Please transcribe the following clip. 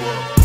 world.